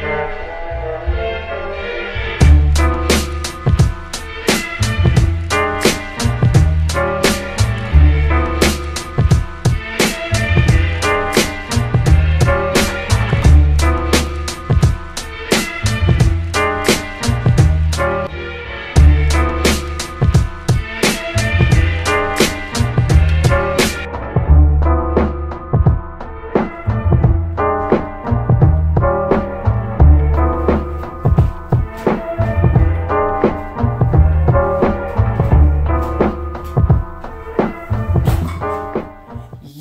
Música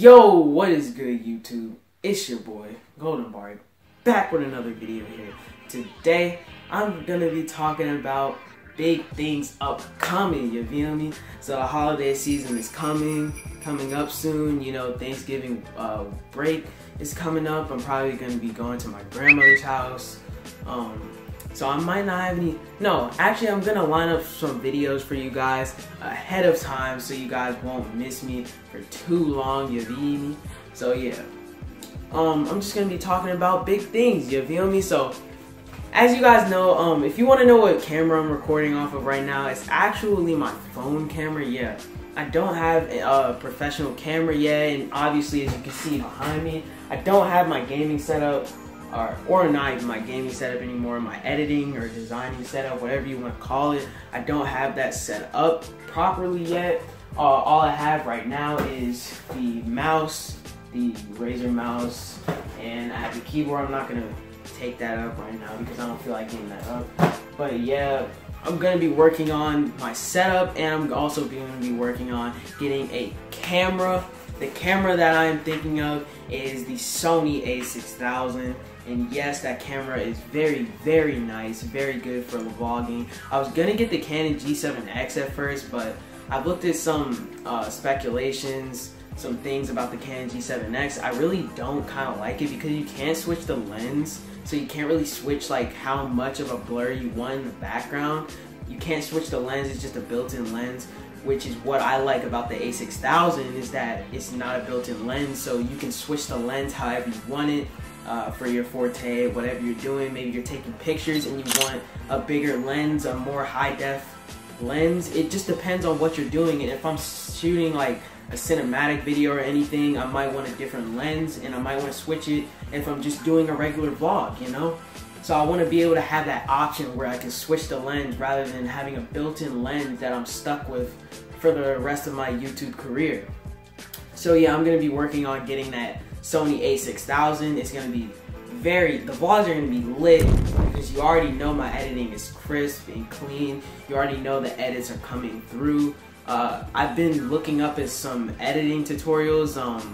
Yo, what is good, YouTube? It's your boy, Golden Bari, back with another video here. Today, I'm gonna be talking about big things upcoming, you feel me? So the holiday season is coming, coming up soon. You know, Thanksgiving uh, break is coming up. I'm probably gonna be going to my grandmother's house. Um, so I might not have any, no, actually I'm gonna line up some videos for you guys ahead of time so you guys won't miss me for too long, you feel me? So yeah, um, I'm just gonna be talking about big things, you feel me? So as you guys know, um, if you wanna know what camera I'm recording off of right now, it's actually my phone camera, yeah. I don't have a professional camera yet, and obviously as you can see behind me, I don't have my gaming setup or, or not even my gaming setup anymore, my editing or designing setup, whatever you want to call it. I don't have that set up properly yet. Uh, all I have right now is the mouse, the Razer mouse, and I have the keyboard. I'm not gonna take that up right now because I don't feel like getting that up. But yeah, I'm gonna be working on my setup and I'm also gonna be working on getting a camera. The camera that I'm thinking of is the Sony a6000 and yes, that camera is very, very nice, very good for vlogging. I was gonna get the Canon G7X at first, but I've looked at some uh, speculations, some things about the Canon G7X. I really don't kind of like it because you can't switch the lens, so you can't really switch like how much of a blur you want in the background. You can't switch the lens, it's just a built-in lens which is what I like about the a6000 is that it's not a built-in lens so you can switch the lens however you want it uh, for your forte, whatever you're doing. Maybe you're taking pictures and you want a bigger lens, a more high def lens. It just depends on what you're doing. And if I'm shooting like a cinematic video or anything, I might want a different lens and I might want to switch it if I'm just doing a regular vlog, you know? So I want to be able to have that option where I can switch the lens rather than having a built-in lens that I'm stuck with for the rest of my YouTube career. So yeah, I'm going to be working on getting that Sony a6000. It's gonna be very, the vlogs are gonna be lit because you already know my editing is crisp and clean. You already know the edits are coming through. Uh, I've been looking up at some editing tutorials. Um,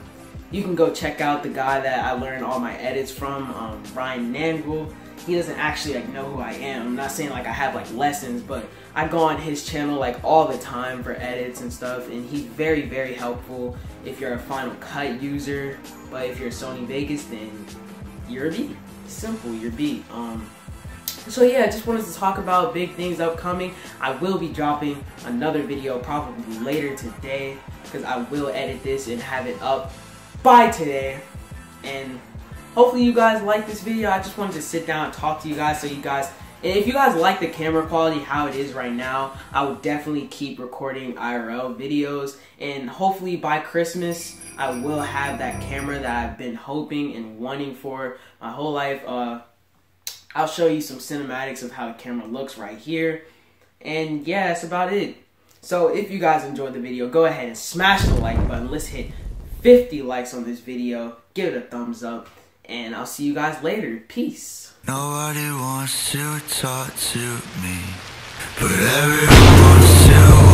you can go check out the guy that I learned all my edits from, um, Ryan Nangle. He doesn't actually like know who I am. I'm not saying like I have like lessons, but I go on his channel like all the time for edits and stuff, and he's very, very helpful if you're a Final Cut user. But if you're Sony Vegas, then you're a B. Simple, you're B. Um, so yeah, I just wanted to talk about big things upcoming. I will be dropping another video probably later today because I will edit this and have it up by today. And hopefully you guys like this video. I just wanted to sit down and talk to you guys so you guys and if you guys like the camera quality how it is right now, I would definitely keep recording IRL videos. And hopefully by Christmas, I will have that camera that I've been hoping and wanting for my whole life. Uh, I'll show you some cinematics of how the camera looks right here. And yeah, that's about it. So if you guys enjoyed the video, go ahead and smash the like button. Let's hit 50 likes on this video. Give it a thumbs up. And I'll see you guys later. Peace. Nobody wants to talk to me, but everyone wants